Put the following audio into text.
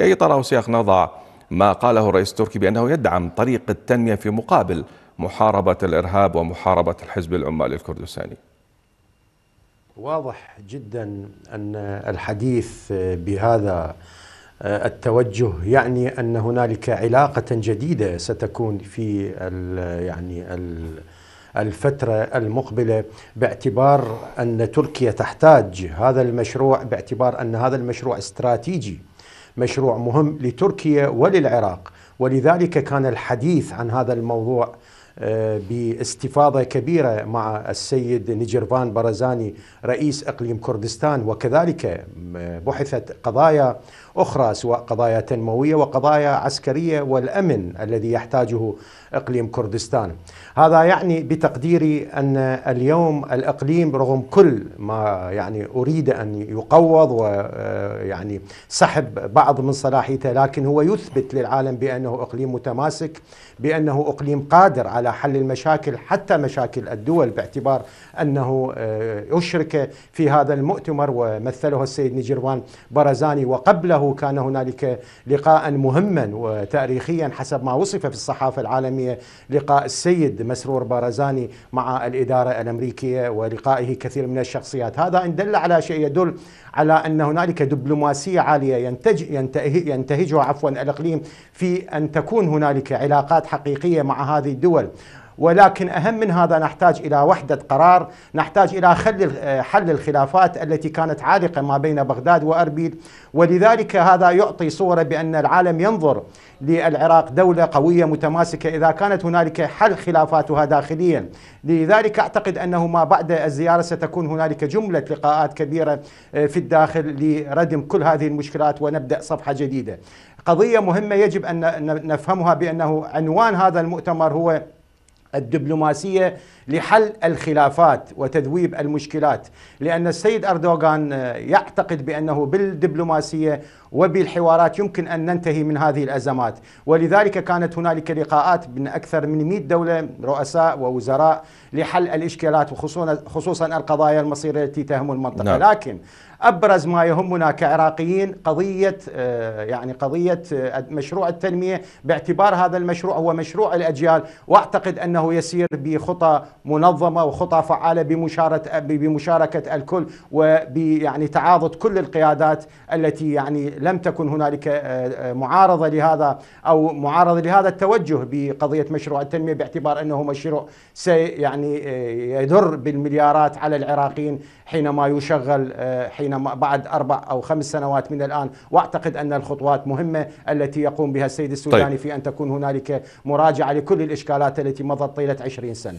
أي طرح وسياق نضع ما قاله الرئيس التركي بأنه يدعم طريق التنمية في مقابل محاربة الإرهاب ومحاربة الحزب العمالي الكردستاني. واضح جدا أن الحديث بهذا التوجه يعني أن هنالك علاقة جديدة ستكون في يعني الفترة المقبلة باعتبار أن تركيا تحتاج هذا المشروع باعتبار أن هذا المشروع استراتيجي مشروع مهم لتركيا وللعراق. ولذلك كان الحديث عن هذا الموضوع آه، باستفاضة كبيرة مع السيد نجرفان برزاني رئيس إقليم كردستان وكذلك بحثت قضايا أخرى سواء قضايا تنموية وقضايا عسكرية والأمن الذي يحتاجه إقليم كردستان. هذا يعني بتقديري أن اليوم الإقليم رغم كل ما يعني أريد أن يقوض ويعني سحب بعض من صلاحيته لكن هو يثبت للعالم بأنه إقليم متماسك بأنه إقليم قادر على حل المشاكل حتى مشاكل الدول باعتبار أنه أشرك في هذا المؤتمر ومثله السيد نجروان برزاني. وقبله كان هنالك لقاء مهما وتاريخيا حسب ما وصف في الصحافة العالمية لقاء السيد مسرور بارزاني مع الإدارة الأمريكية ولقائه كثير من الشخصيات. هذا إن دل على شيء يدل على أن هنالك دبلوماسية عالية ينتج ينتهجها عفوا الإقليم في أن تكون هنالك علاقات حقيقية مع هذه الدول. ولكن أهم من هذا نحتاج إلى وحدة قرار نحتاج إلى حل الخلافات التي كانت عالقة ما بين بغداد وأربيل. ولذلك هذا يعطي صورة بأن العالم ينظر للعراق دولة قوية متماسكة. إذا كانت هنالك حل خلافاتها داخليا لذلك أعتقد أنه ما بعد الزيارة ستكون هنالك جملة لقاءات كبيرة آه، في الداخل لردم كل هذه المشكلات ونبدأ صفحة جديدة. قضية مهمة يجب أن نفهمها بأنه عنوان هذا المؤتمر هو الدبلوماسية لحل الخلافات وتذويب المشكلات لأن السيد أردوغان يعتقد بأنه بالدبلوماسية وبالحوارات يمكن أن ننتهي من هذه الأزمات ولذلك كانت هنالك لقاءات من أكثر من 100 دولة رؤساء ووزراء لحل الإشكالات وخصوصا خصوصا القضايا المصيرية التي تهم المنطقة نعم. لكن أبرز ما يهمنا كعراقيين قضية آه، يعني قضية آه، مشروع التنمية باعتبار هذا المشروع هو مشروع الأجيال. وأعتقد أنه يسير بخطى منظمة وخطى فعالة بمشاركه بمشاركة الكل وبيعني تعاضد كل القيادات التي يعني لم تكن هنالك آه، معارضة لهذا أو معارضة لهذا التوجه بقضية مشروع التنمية باعتبار أنه مشروع سي يعني يدر بالمليارات على العراقيين حينما يشغل حين بعد أربع أو خمس سنوات من الآن وأعتقد أن الخطوات مهمة التي يقوم بها السيد السوداني طيب. في أن تكون هنالك مراجعة لكل الإشكالات التي مضت طيلة عشرين سنة